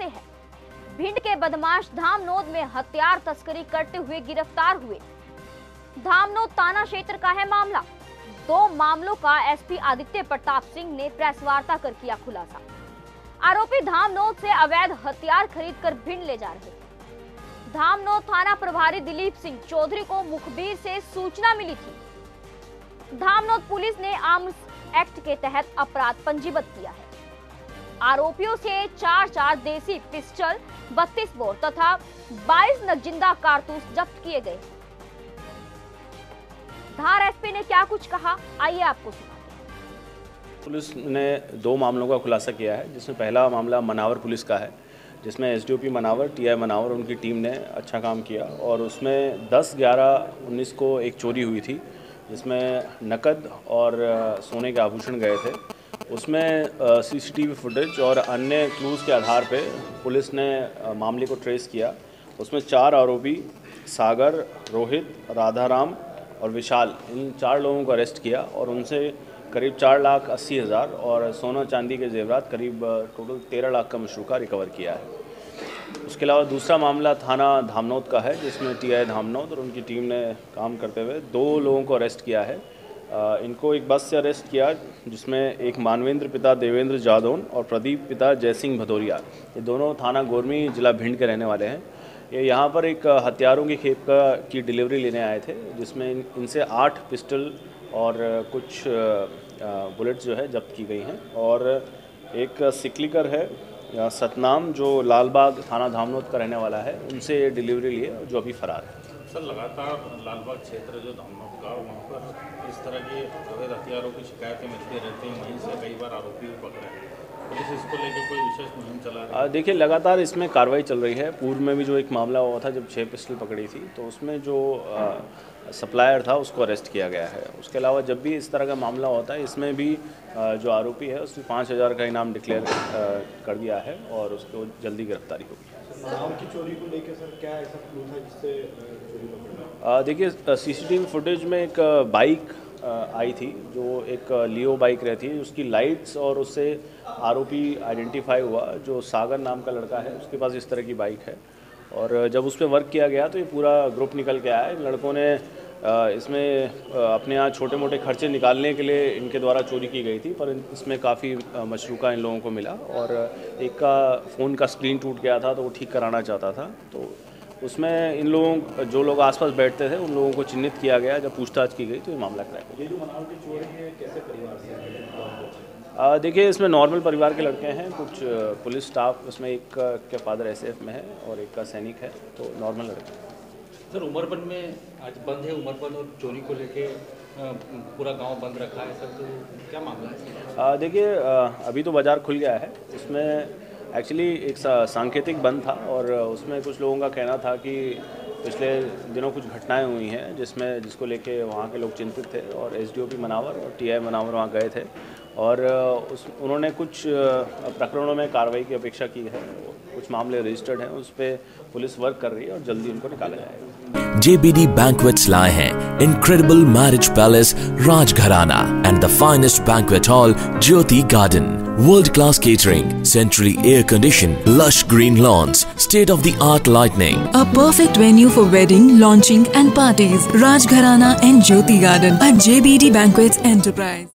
से है। भिंड के बदमाश धामनोद में हथियार तस्करी करते हुए गिरफ़्तार हुए। धामनोद थाना क्षेत्र का है मामला। दो मामलों का एसपी आदित्य प्रताप सिंह ने प्रेस वार्ता कर किया खुलासा। आरोपी धामनोद से अवैध हथियार खरीद कर भिंड ले जा रहे धामनोद थाना प्रभारी दिलीप सिंह चौधरी को मुखबिर से सूचना मिली थी। धामनोद पुलिस ने आर्म्स एक्ट के तहत अपराध पंजीबद्ध किया है। आरोपियों से चार चार देसी पिस्टल, बत्तीस बोर तथा 22 नग ज़िंदा कारतूस जब्त किए गए। धार एसपी ने क्या कुछ कहा? आइए आपको पुलिस ने दो मामलों का खुलासा किया है, जिसमें पहला मामला मनावर पुलिस का है, जिसमें एसडीओपी मनावर, टीआई मनावर, उनकी टीम ने अच्छा काम किया और उसमें 10 11 19 को एक चोरी हुई थी, जिसमें नकद और सोने के आभूषण गए थे। उसमें सीसीटीवी फुटेज और अन्य क्लूज़ के आधार पे पुलिस ने मामले को ट्रेस किया। उसमें चार आरोपी सागर, रोहित, राधाराम और विशाल, इन चार लोगों को अरेस्ट किया और उनसे करीब चार लाख अस्सी हज़ार और सोना चांदी के जेवरात करीब टोटल तेरह लाख का मशरूका रिकवर किया है। उसके अलावा दूसरा मामला थाना धामनौद का है, जिसमें टीआई धामनौद और उनकी टीम ने काम करते हुए दो लोगों को अरेस्ट किया है। इनको एक बस से अरेस्ट किया जिसमें एक मानवेंद्र पिता देवेंद्र जादौन और प्रदीप पिता जयसिंह भदौरिया। ये दोनों थाना गोरमी जिला भिंड के रहने वाले हैं। ये यहाँ पर एक हथियारों की खेप का की डिलीवरी लेने आए थे जिसमें इन, इनसे आठ पिस्टल और कुछ बुलेट्स जो है जब्त की गई हैं। और एक सिकलीकर है सतनाम जो लालबाग थाना धामनोद का रहने वाला है उनसे डिलीवरी लिए जो अभी फरार है। सर लगातार लालबाग क्षेत्र जो धमनोद का वहाँ पर इस तरह के अवैध हथियारों की शिकायतें मिलती रहती हैं वहीं से कई बार आरोपी भी पकड़े हैं। इसको लेकर कोई विशेष मुहिम चला है? देखिए लगातार इसमें कार्रवाई चल रही है। पूर्व में भी जो एक मामला हुआ था जब छः पिस्टल पकड़ी थी तो उसमें जो आ, सप्लायर था उसको अरेस्ट किया गया है। उसके अलावा जब भी इस तरह का मामला होता है इसमें भी जो आरोपी है उसने पाँच हज़ार का इनाम डिक्लेयर कर दिया है और उसको जल्दी गिरफ्तारी होगी। नाम सी सी टी वी देखिए फुटेज में एक बाइक आई थी, जो एक लियो बाइक रहती है, उसकी लाइट्स और उससे आरोपी आइडेंटिफाई हुआ, जो सागर नाम का लड़का है, उसके पास इस तरह की बाइक है। और जब उस पर वर्क किया गया तो ये पूरा ग्रुप निकल के आया, इन लड़कों ने इसमें अपने यहाँ छोटे मोटे खर्चे निकालने के लिए इनके द्वारा चोरी की गई थी पर इसमें काफ़ी मशरूका इन लोगों को मिला और एक का फ़ोन का स्क्रीन टूट गया था तो वो ठीक कराना चाहता था। तो उसमें इन लोगों जो लोग आसपास बैठते थे उन लोगों को चिन्हित किया गया जब पूछताछ की गई तो ये मामला क्रैक हो? गया। देखिए इसमें नॉर्मल परिवार के लड़के हैं कुछ पुलिस स्टाफ उसमें एक का- के फादर एसएफ में है और एक का सैनिक है तो नॉर्मल लड़के हैं। सर, उमरबन में आज बंद है उमरबन और चोरी को लेके पूरा गाँव बंद रखा है सर तो क्या मामला है? देखिए अभी तो बाज़ार खुल गया है। उसमें एक्चुअली एक सांकेतिक बंद था और उसमें कुछ लोगों का कहना था कि पिछले दिनों कुछ घटनाएँ हुई हैं जिसमें, जिसको लेके वहाँ के लोग चिंतित थे और एसडीओपी मनावर और टीआई मनावर वहाँ गए थे। और उस, उन्होंने कुछ प्रकरणों में कार्रवाई की अपेक्षा की है कुछ मामले रजिस्टर्ड हैं उस पर पुलिस वर्क कर रही है और जल्दी उनको निकाला जाएगा JBD Banquets लाए हैं incredible marriage palace Rajgharana and the finest banquet hall Jyoti Garden. World class catering, centrally air conditioned, lush green lawns, state of the art lighting. A perfect venue for wedding, launching and parties. Rajgharana and Jyoti Garden at JBD Banquets Enterprise.